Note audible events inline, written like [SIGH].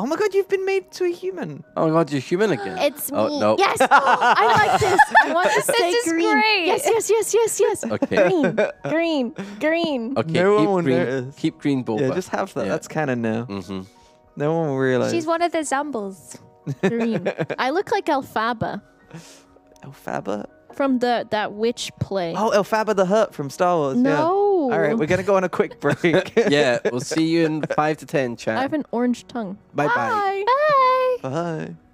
Oh my god, you've been made to a human. Oh my god, you're human again. It's oh, me. no. Yes. I like this. I want to stay is green. great. Yes, yes, yes, yes, yes. Okay. Green, green, green. Okay, No one will keep green. notice. Keep green Boba. Yeah, just have that. Yeah. That's kind of no. hmm No one will realize. She's one of the Zumbles. Green. [LAUGHS] I look like Elphaba Elphaba. from the that witch play. Oh, Elphaba the Hutt from Star Wars. Yeah. No. All right, we're gonna go on a quick [LAUGHS] break. Yeah, we'll see you in five to ten, chat. I have an orange tongue. Bye bye. Bye. Bye. Bye.